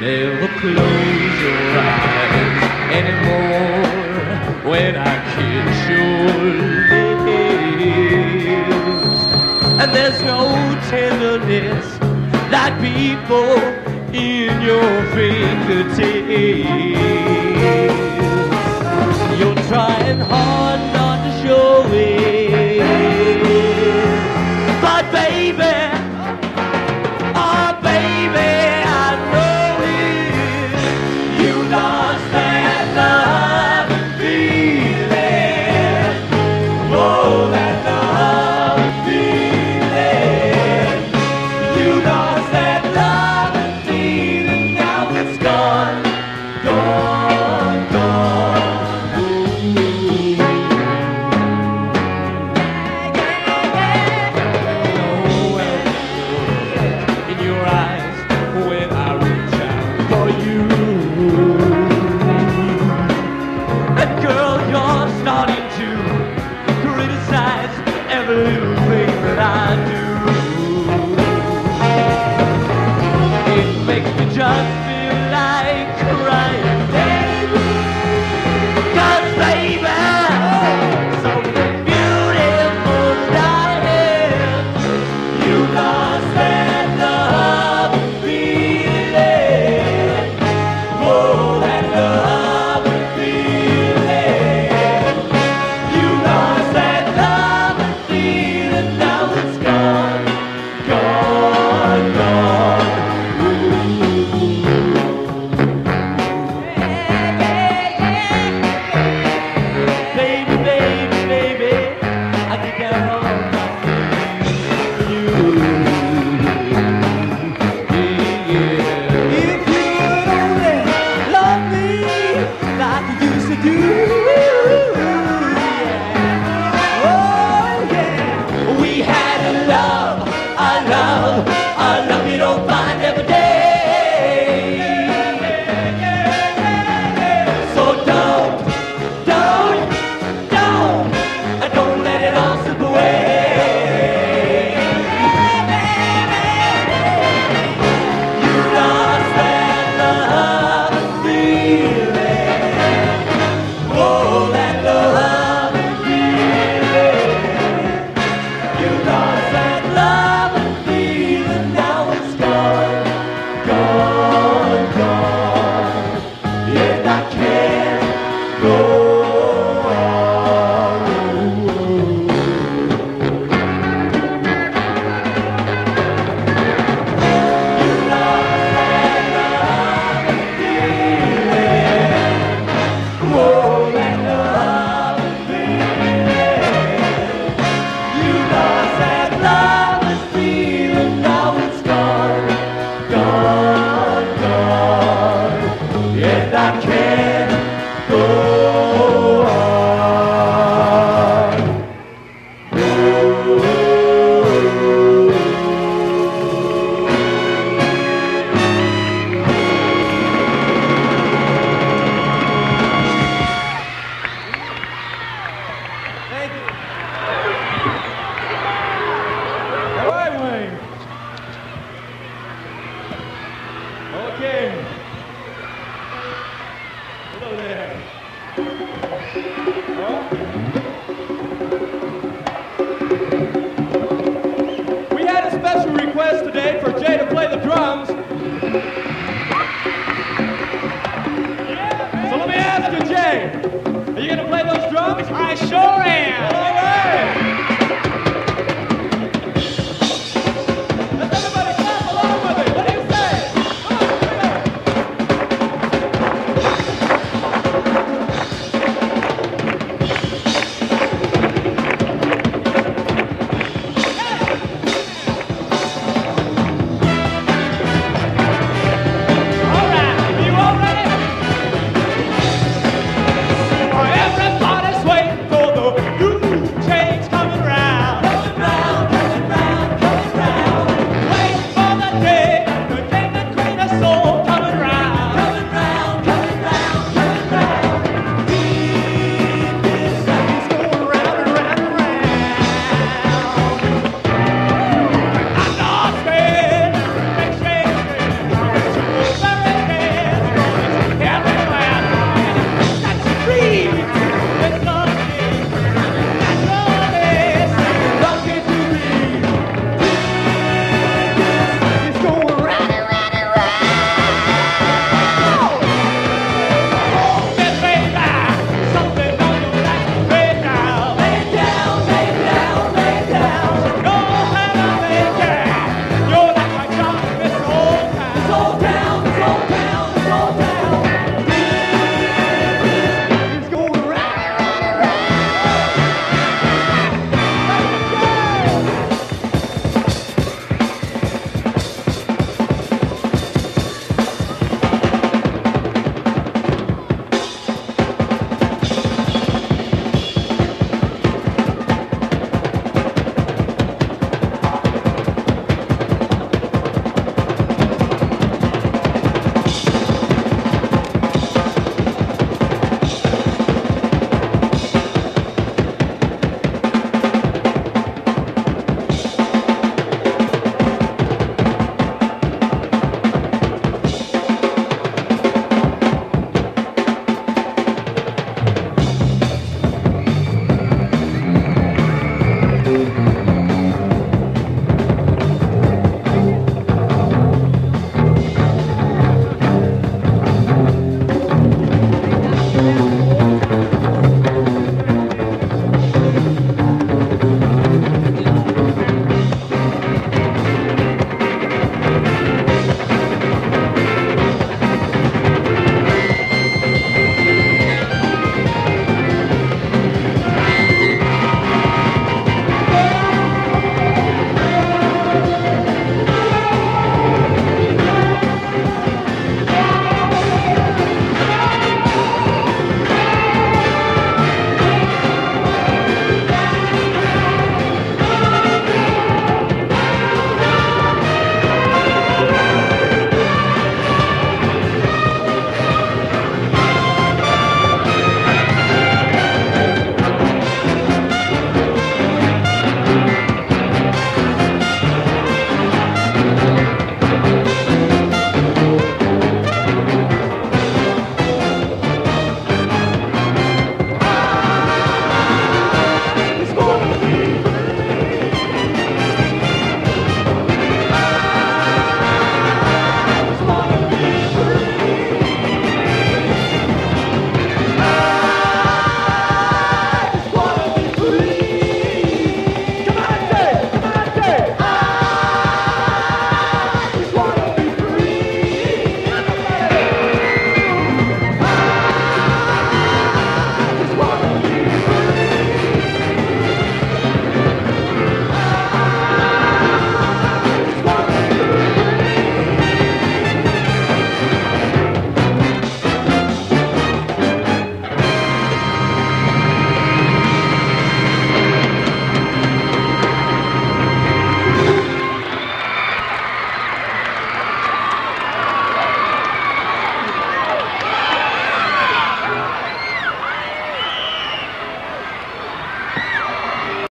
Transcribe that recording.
never close your eyes anymore when I kiss your lips. And there's no tenderness like people in your fingertips. You're trying hard not to show it. I feel. do.